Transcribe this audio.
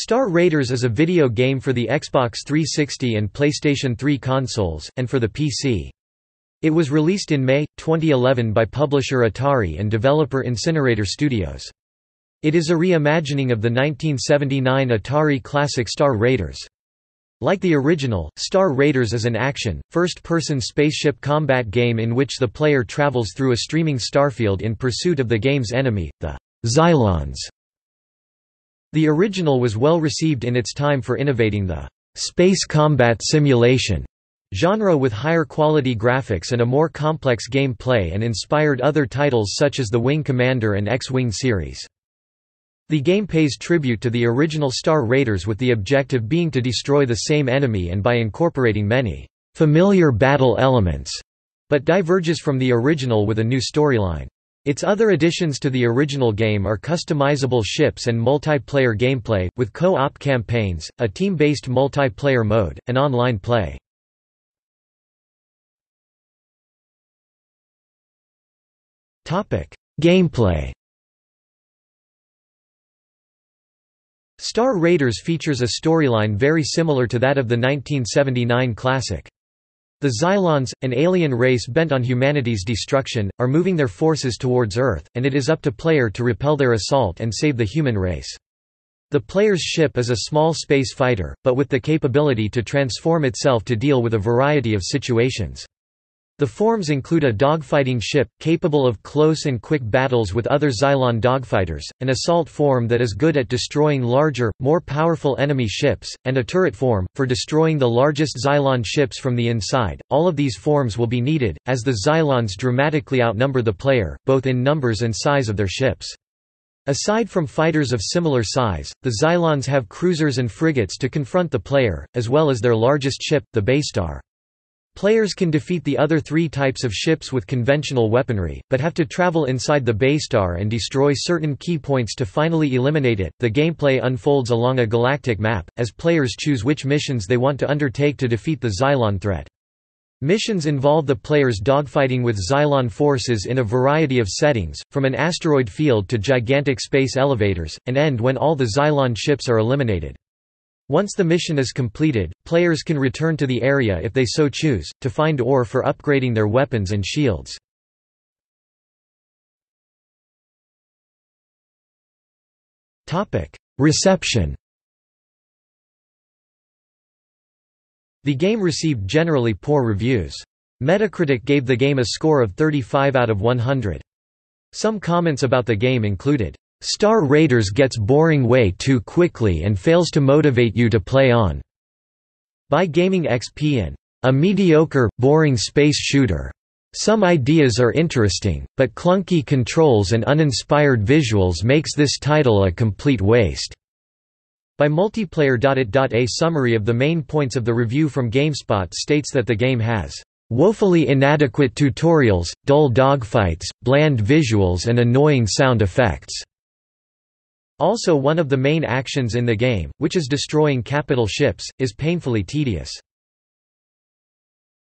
Star Raiders is a video game for the Xbox 360 and PlayStation 3 consoles, and for the PC. It was released in May, 2011 by publisher Atari and developer Incinerator Studios. It is a reimagining of the 1979 Atari classic Star Raiders. Like the original, Star Raiders is an action, first-person spaceship combat game in which the player travels through a streaming starfield in pursuit of the game's enemy, the Zylons. The original was well received in its time for innovating the space combat simulation genre with higher quality graphics and a more complex game play and inspired other titles such as the Wing Commander and X-Wing series. The game pays tribute to the original Star Raiders with the objective being to destroy the same enemy and by incorporating many familiar battle elements, but diverges from the original with a new storyline. Its other additions to the original game are customizable ships and multiplayer gameplay, with co-op campaigns, a team-based multiplayer mode, and online play. Gameplay Star Raiders features a storyline very similar to that of the 1979 classic. The Zylons, an alien race bent on humanity's destruction, are moving their forces towards Earth, and it is up to player to repel their assault and save the human race. The player's ship is a small space fighter, but with the capability to transform itself to deal with a variety of situations. The forms include a dogfighting ship, capable of close and quick battles with other Zylon dogfighters, an assault form that is good at destroying larger, more powerful enemy ships, and a turret form, for destroying the largest Zylon ships from the inside. All of these forms will be needed, as the Zylons dramatically outnumber the player, both in numbers and size of their ships. Aside from fighters of similar size, the Zylons have cruisers and frigates to confront the player, as well as their largest ship, the Baystar. Players can defeat the other three types of ships with conventional weaponry, but have to travel inside the Baystar and destroy certain key points to finally eliminate it. The gameplay unfolds along a galactic map, as players choose which missions they want to undertake to defeat the Zylon threat. Missions involve the players dogfighting with Zylon forces in a variety of settings, from an asteroid field to gigantic space elevators, and end when all the Zylon ships are eliminated. Once the mission is completed, players can return to the area if they so choose, to find ore for upgrading their weapons and shields. Reception The game received generally poor reviews. Metacritic gave the game a score of 35 out of 100. Some comments about the game included, Star Raiders gets boring way too quickly and fails to motivate you to play on. By Gaming XP and a mediocre, boring space shooter. Some ideas are interesting, but clunky controls and uninspired visuals makes this title a complete waste. By multiplayer. A summary of the main points of the review from GameSpot states that the game has woefully inadequate tutorials, dull dogfights, bland visuals and annoying sound effects. Also one of the main actions in the game, which is destroying capital ships, is painfully tedious.